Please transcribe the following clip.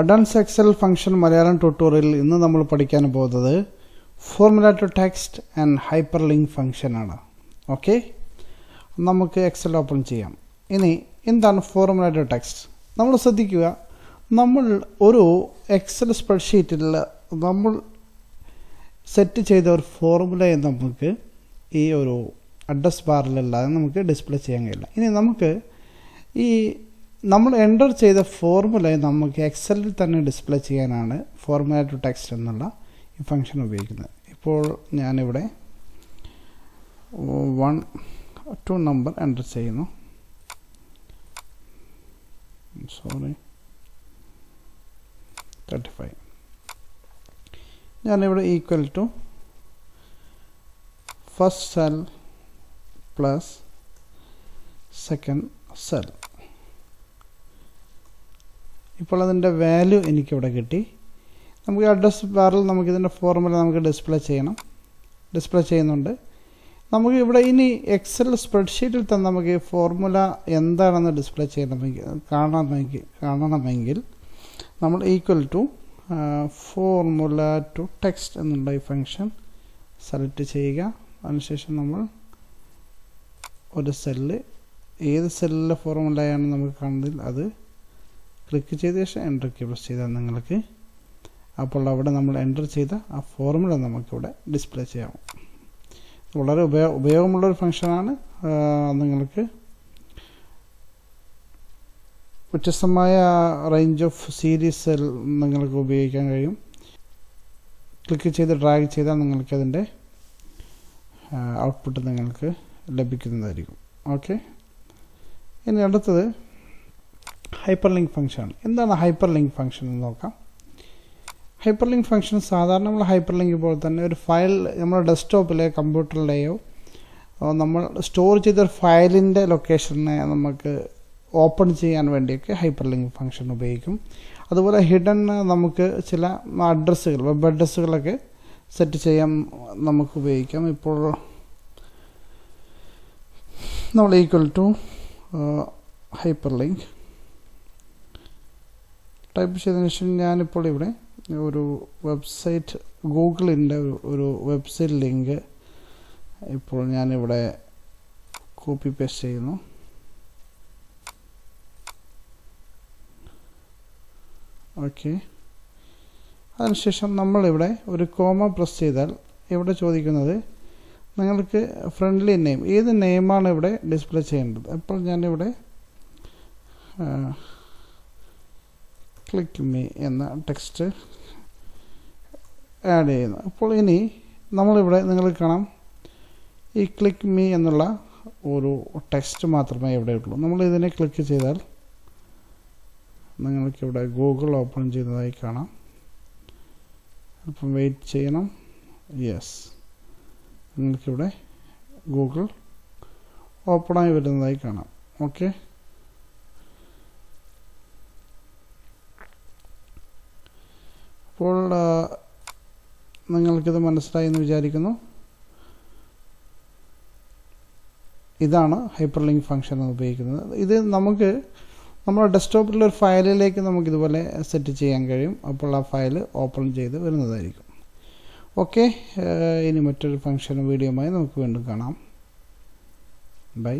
Advance excel function Malayalam tutorial ഇന്ന് നമ്മൾ പഠിക്കാൻ പോകുന്നത് formula to text and hyper link ഫംഗ്ഷനാണ് ഓക്കെ നമുക്ക് എക്സൽ ഓപ്പൺ ചെയ്യാം. ഇനി എന്താണ് ഫോർമുല ടു ടെക്സ്റ്റ് നമ്മൾ ശ്രദ്ധിക്കുക നമ്മൾ ഒരു എക്സൽ സ്പ്രെഡ്ഷീറ്റിൽ നമ്മൾ സെറ്റ് ചെയ്ത ഒരു ഫോർമുലയെ നമുക്ക് ഈ ഒരു അഡ്രസ് ബാറിലല്ലാതെ നമുക്ക് ഡിസ്പ്ലേ ചെയ്യാൻ കഴിയില്ല. ഇനി നമുക്ക് ഈ നമ്മൾ എന്റർ ചെയ്ത ഫോർമുലയെ നമുക്ക് എക്സലിൽ തന്നെ ഡിസ്പ്ലേ ചെയ്യാനാണ് ഫോർമുല ടു ടെക്സ്റ്റ് എന്നുള്ള ഈ ഫംഗ്ഷൻ ഉപയോഗിക്കുന്നത്. ഇപ്പോൾ ഞാനിവിടെ വൺ ടു നമ്പർ എന്റർ ചെയ്യുന്നു. സോറി തേർട്ടി ഫൈവ് ഞാനിവിടെ equal to first cell plus second cell ഇപ്പോൾ അതിന്റെ വാല്യൂ എനിക്കിവിടെ കിട്ടി. നമുക്ക് അഡ്രസ് ബാറിൽ നമുക്കിതിന്റെ ഫോർമുല നമുക്ക് ഡിസ്പ്ലേ ചെയ്യണം. ഡിസ്പ്ലേ ചെയ്യുന്നുണ്ട്. നമുക്ക് ഇവിടെ ഇനി എക്സൽ സ്പ്രെഡ്ഷീറ്റിൽ തന്നെ നമുക്ക് ഈ ഫോർമുല എന്താണെന്ന് ഡിസ്പ്ലേ ചെയ്യണമെങ്കിൽ കാണണമെങ്കിൽ കാണണമെങ്കിൽ നമ്മൾ equal to formula to text എന്നുള്ള ഈ ഫങ്ഷൻ സെലക്ട് ചെയ്യുക. അതിനുശേഷം നമ്മൾ ഒരു സെല്ല് ഏത് സെല്ലിലെ ഫോർമുലയാണ് നമുക്ക് കാണുന്നതിൽ അത് ക്ലിക്ക് ചെയ്ത ശേഷം എന്റർ കീ പ്രസ് ചെയ്താൽ നിങ്ങൾക്ക് അപ്പോൾ അവിടെ നമ്മൾ എന്റർ ചെയ്ത ആ ഫോർമുല നമുക്കിവിടെ ഡിസ്പ്ലേ ചെയ്യാം. വളരെ ഉപയോഗ ഉപയോഗമുള്ളൊരു ഫംഗ്ഷനാണ് നിങ്ങൾക്ക് വ്യത്യസ്തമായ റേഞ്ച് ഓഫ് സീരീസ് നിങ്ങൾക്ക് ഉപയോഗിക്കാൻ കഴിയും. ക്ലിക്ക് ചെയ്ത് ഡ്രാഗ് ചെയ്താൽ നിങ്ങൾക്ക് അതിന്റെ ഔട്ട്പുട്ട് നിങ്ങൾക്ക് ലഭിക്കുന്നതായിരിക്കും. ഓക്കെ ഇനി അടുത്തത് ഹൈപ്പർ ലിങ്ക് എന്താണ് ഹൈപ്പർ ലിങ്ക് ഫംഗ്ഷൻ എന്ന് നോക്കാം. ഹൈപ്പർ ലിങ്ക് ഫംഗ്ഷൻ സാധാരണ നമ്മൾ ഹൈപ്പർ ലിങ്ക് പോലെ തന്നെ ഒരു ഫയൽ നമ്മുടെ ഡെസ്ക്ടോപ്പിലെ കമ്പ്യൂട്ടറിലെയോ നമ്മൾ സ്റ്റോർ ചെയ്തൊരു ഫയലിന്റെ ലൊക്കേഷനെ നമുക്ക് ഓപ്പൺ ചെയ്യാൻ വേണ്ടിയൊക്കെ ഹൈപ്പർ ലിങ്ക് ഫംഗ്ഷൻ ഉപയോഗിക്കും. അതുപോലെ ഹിഡൻ നമുക്ക് ചില അഡ്രസ്സുകൾ വെബ് അഡ്രസ്സുകളൊക്കെ സെറ്റ് ചെയ്യാൻ നമുക്ക് ഉപയോഗിക്കാം. ഇപ്പോൾ നമ്മൾ equal to hyper link type ചെയ്തതിന് ശേഷം ഞാനിപ്പോൾ ഇവിടെ ഒരു വെബ്സൈറ്റ് ഗൂഗിളിന്റെ ഒരു വെബ്സൈറ്റ് ലിങ്ക് ഇപ്പോൾ ഞാനിവിടെ കോപ്പി പേസ്റ്റ് ചെയ്യുന്നു. ഓക്കെ. അതിനുശേഷം നമ്മളിവിടെ ഒരു കോമ പ്രസ് ചെയ്താൽ ഇവിടെ ചോദിക്കുന്നത് നിങ്ങൾക്ക് ഫ്രണ്ട്ലി നെയിം ഏത് നെയിമാണ് ഇവിടെ ഡിസ്പ്ലേ ചെയ്യേണ്ടത്? അപ്പോൾ ഞാനിവിടെ ക്ലിക്ക് മീ എന്ന ടെക്സ്റ്റ് ആഡ് ചെയ്യുന്നു. അപ്പോൾ ഇനി നമ്മളിവിടെ നിങ്ങൾ കാണാം. ഈ ക്ലിക്ക് മീ എന്നുള്ള ഒരു ടെക്സ്റ്റ് മാത്രമേ ഇവിടെ ഉള്ളൂ. നമ്മൾ ഇതിനെ ക്ലിക്ക് ചെയ്താൽ നിങ്ങൾക്കിവിടെ ഗൂഗിൾ ഓപ്പൺ ചെയ്തതായി കാണാം. അപ്പം വെയിറ്റ് ചെയ്യണം. യെസ് നിങ്ങൾക്കിവിടെ ഗൂഗിൾ ഓപ്പണായി വരുന്നതായി കാണാം. ഓക്കെ അപ്പോൾ നിങ്ങൾക്കിത് മനസ്സിലായി എന്ന് വിചാരിക്കുന്നു. ഇതാണ് ഹൈപ്പർ ലിങ്ക് ഫംഗ്ഷൻ ഉപയോഗിക്കുന്നത്. ഇത് നമുക്ക് നമ്മുടെ ഡെസ്ക്ടോപ്പിലുള്ള ഒരു ഫയലിലേക്ക് നമുക്ക് ഇതുപോലെ സെറ്റ് ചെയ്യാൻ കഴിയും. അപ്പോൾ ആ ഫയൽ ഓപ്പൺ ചെയ്ത് വരുന്നതായിരിക്കും. ഓക്കെ ഇനി മറ്റൊരു ഫംഗ്ഷൻ വീഡിയോയുമായി നമുക്ക് വീണ്ടും കാണാം. ബൈ.